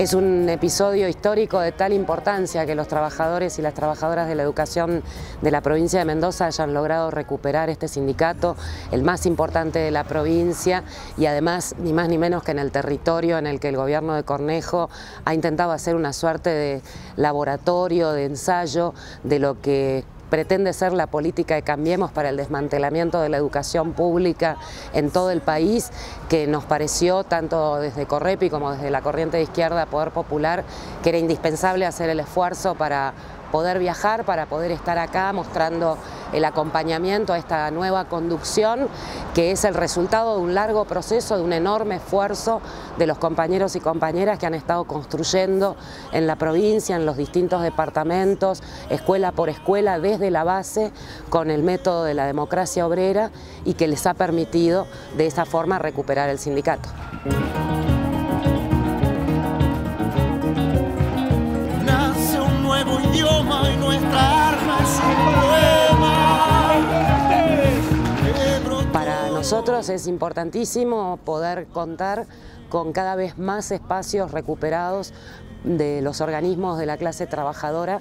Es un episodio histórico de tal importancia que los trabajadores y las trabajadoras de la educación de la provincia de Mendoza hayan logrado recuperar este sindicato, el más importante de la provincia y además ni más ni menos que en el territorio en el que el gobierno de Cornejo ha intentado hacer una suerte de laboratorio, de ensayo de lo que pretende ser la política de Cambiemos para el desmantelamiento de la educación pública en todo el país, que nos pareció, tanto desde Correpi como desde la corriente de izquierda Poder Popular, que era indispensable hacer el esfuerzo para poder viajar, para poder estar acá mostrando el acompañamiento a esta nueva conducción, que es el resultado de un largo proceso, de un enorme esfuerzo de los compañeros y compañeras que han estado construyendo en la provincia, en los distintos departamentos, escuela por escuela, desde la base, con el método de la democracia obrera y que les ha permitido de esa forma recuperar el sindicato. Nosotros es importantísimo poder contar con cada vez más espacios recuperados de los organismos de la clase trabajadora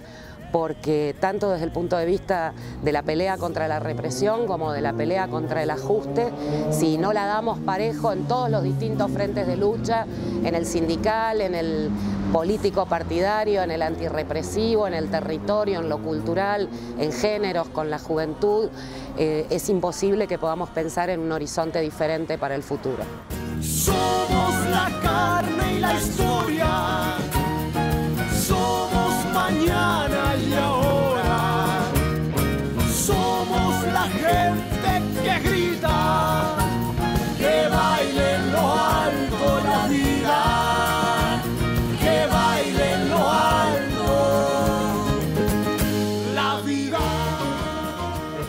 porque tanto desde el punto de vista de la pelea contra la represión como de la pelea contra el ajuste, si no la damos parejo en todos los distintos frentes de lucha, en el sindical, en el político partidario, en el antirrepresivo, en el territorio, en lo cultural, en géneros, con la juventud, eh, es imposible que podamos pensar en un horizonte diferente para el futuro. Somos la carne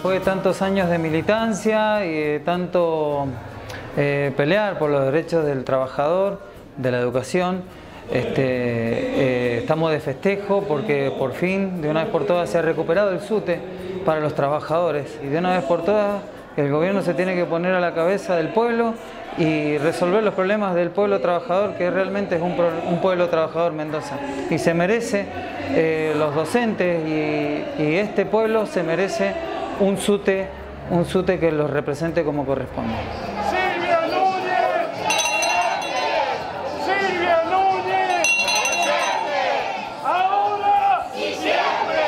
después de tantos años de militancia y tanto eh, pelear por los derechos del trabajador, de la educación, este, eh, estamos de festejo porque por fin, de una vez por todas, se ha recuperado el SUTE para los trabajadores y de una vez por todas el gobierno se tiene que poner a la cabeza del pueblo y resolver los problemas del pueblo trabajador, que realmente es un, pueblo trabajador Mendoza. Y se merece, eh, los docentes y este pueblo se merece un SUTE, un SUTE que los represente como corresponde. Silvia Núñez. Silvia Núñez. Ahora y siempre.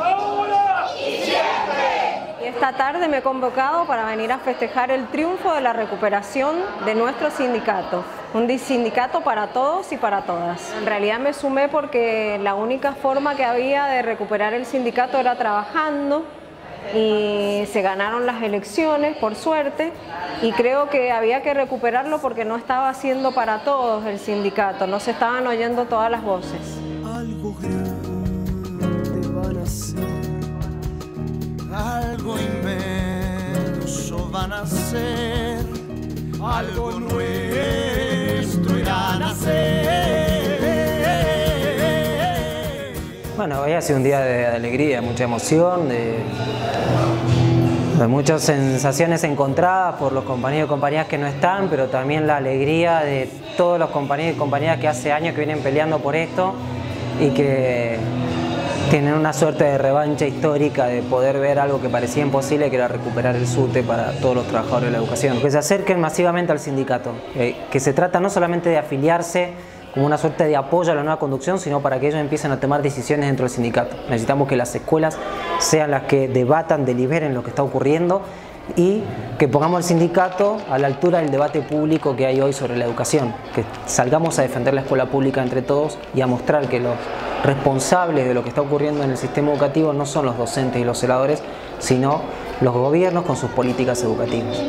Ahora y siempre. Esta tarde me he convocado para venir a festejar el triunfo de la recuperación de nuestro sindicato. Un sindicato para todos y para todas. En realidad me sumé porque la única forma que había de recuperar el sindicato era trabajando, y se ganaron las elecciones, por suerte, y creo que había que recuperarlo porque no estaba haciendo para todos el sindicato, no se estaban oyendo todas las voces. Algo grande van a ser, algo inmenso van a ser, algo nuestro irán a ser. Bueno, hoy ha sido un día de alegría, mucha emoción, de, muchas sensaciones encontradas por los compañeros y compañeras que no están, pero también la alegría de todos los compañeros y compañeras que hace años que vienen peleando por esto y que tienen una suerte de revancha histórica de poder ver algo que parecía imposible, que era recuperar el SUTE para todos los trabajadores de la educación. Que se acerquen masivamente al sindicato, eh, que se trata no solamente de afiliarse, como una suerte de apoyo a la nueva conducción, sino para que ellos empiecen a tomar decisiones dentro del sindicato. Necesitamos que las escuelas sean las que debatan, deliberen lo que está ocurriendo y que pongamos al sindicato a la altura del debate público que hay hoy sobre la educación, que salgamos a defender la escuela pública entre todos y a mostrar que los responsables de lo que está ocurriendo en el sistema educativo no son los docentes y los celadores, sino los gobiernos con sus políticas educativas.